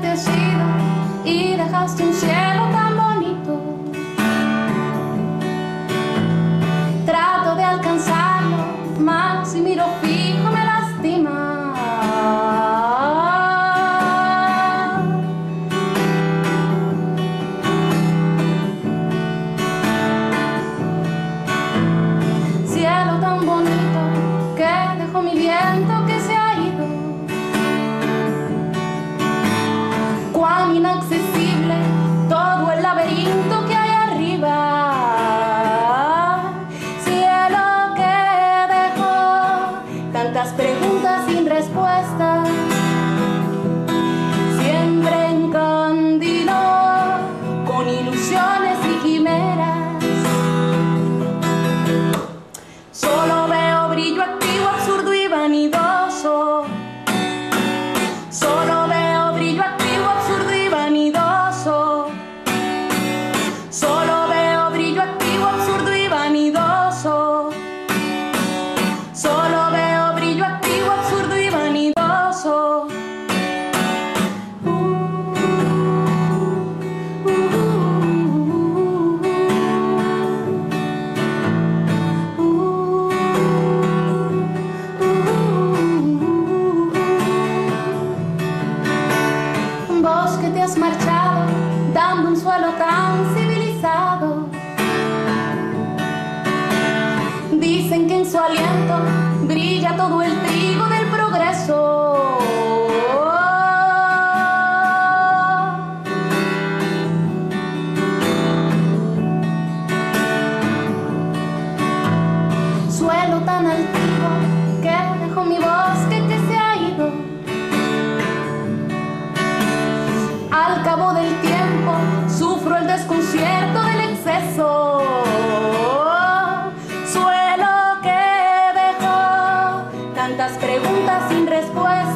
te has ido y dejaste un cielo tan bonito. Trato de alcanzarlo, más si miro fijo me lastima. Cielo tan bonito que dejó mi viento. Inaccesible todo el laberinto que hay arriba. Cielo que dejó tantas preguntas sin respuesta. suelo tan civilizado. Dicen que en su aliento brilla todo el trigo de tantas preguntas sin respuesta.